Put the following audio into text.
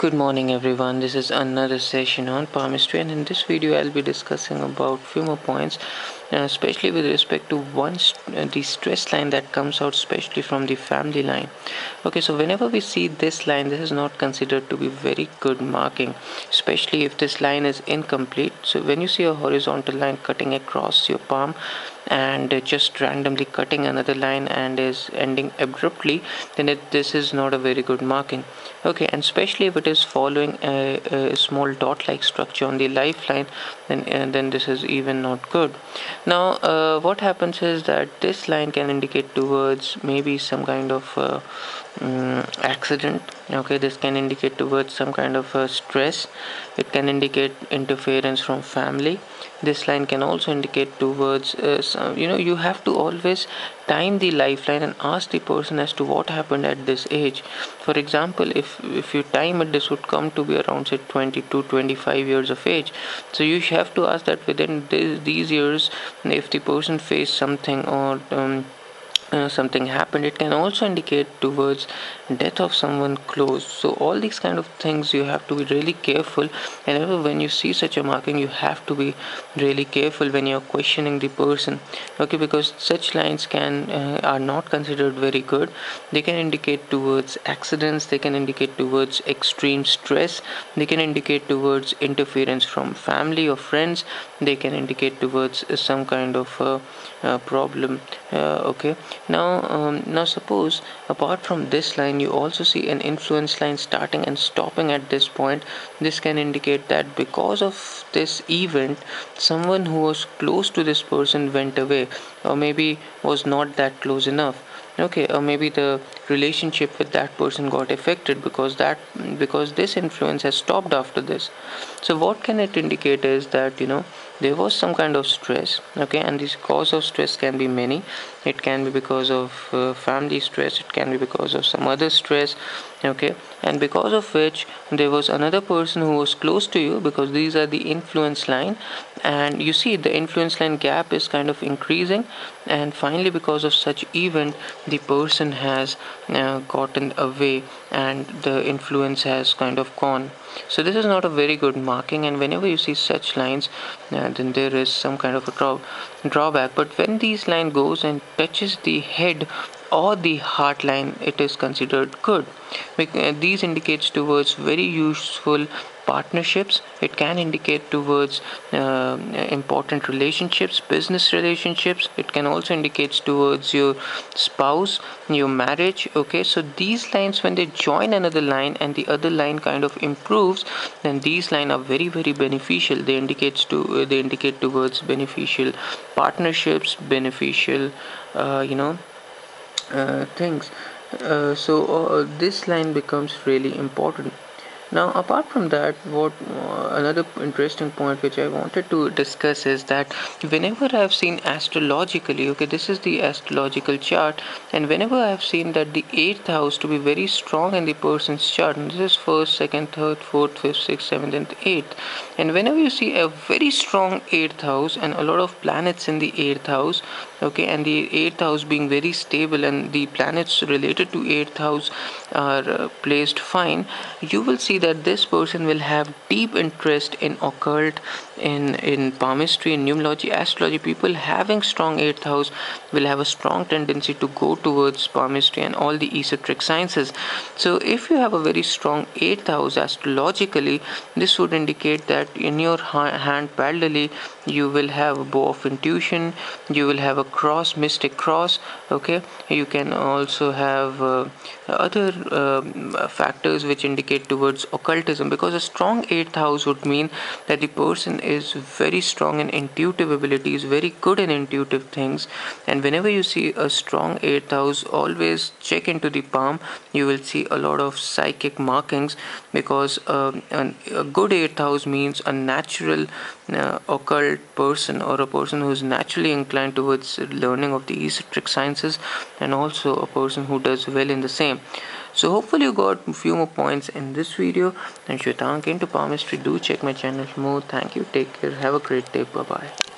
Good morning everyone, this is another session on palmistry and in this video I'll be discussing about few more points uh, especially with respect to one uh, the stress line that comes out especially from the family line. Okay so whenever we see this line this is not considered to be very good marking especially if this line is incomplete. So when you see a horizontal line cutting across your palm and just randomly cutting another line and is ending abruptly then it, this is not a very good marking okay and especially if it is following a, a small dot like structure on the lifeline then uh, then this is even not good now uh, what happens is that this line can indicate towards maybe some kind of uh, um, accident. Okay this can indicate towards some kind of uh, stress. It can indicate interference from family this line can also indicate towards uh, some, you know you have to always time the lifeline and ask the person as to what happened at this age. For example if if you time it this would come to be around say 20 to 25 years of age so you have to ask that within this, these years if the person faced something or um, uh, something happened it can also indicate towards death of someone close. So all these kind of things you have to be really careful. And when you see such a marking you have to be really careful when you're questioning the person. Okay because such lines can uh, are not considered very good. They can indicate towards accidents they can indicate towards extreme stress they can indicate towards interference from family or friends they can indicate towards some kind of uh, uh, problem uh, okay now um, now suppose apart from this line you also see an influence line starting and stopping at this point. This can indicate that because of this event someone who was close to this person went away or maybe was not that close enough. Okay or maybe the relationship with that person got affected because that because this influence has stopped after this. So what can it indicate is that you know there was some kind of stress okay and this cause of stress can be many. It can be because of uh, family stress it can be because of some other stress okay and because of which there was another person who was close to you because these are the influence line. And you see the influence line gap is kind of increasing. And finally because of such event the person has uh, gotten away and the influence has kind of gone. So this is not a very good marking. And whenever you see such lines uh, then there is some kind of a draw, drawback. But when these line goes and touches the head or the heart line it is considered good. Uh, these indicates towards very useful partnerships. It can indicate towards uh, important relationships business relationships. It can also indicate towards your spouse your marriage okay? So these lines when they join another line and the other line kind of improves then these lines are very very beneficial. They indicates to uh, they indicate towards beneficial partnerships beneficial uh, you know things. Uh, so uh, this line becomes really important now apart from that what uh, another interesting point which i wanted to discuss is that whenever i have seen astrologically okay this is the astrological chart and whenever i have seen that the eighth house to be very strong in the person's chart and this is first second third fourth fifth sixth seventh and eighth and whenever you see a very strong eighth house and a lot of planets in the eighth house okay and the eighth house being very stable and the planets related to eighth house are uh, placed fine you will see that this person will have deep interest in occult in in palmistry in numerology astrology people having strong eighth house will have a strong tendency to go towards palmistry and all the esoteric sciences. So if you have a very strong eighth house astrologically this would indicate that in your hand parallelly you will have a bow of intuition you will have a cross mystic cross okay? You can also have uh, other uh, factors which indicate towards occultism because a strong eighth house would mean that the person is very strong in intuitive abilities very good in intuitive things. And whenever you see a strong eighth house always check into the palm. You will see a lot of psychic markings because an, a good eighth house means a natural uh, occult person or a person who is naturally inclined towards learning of the esoteric sciences and also a person who does well in the same so hopefully you got a few more points in this video. And you're into palmistry do check my channel more. Thank you. Take care. Have a great day. Bye bye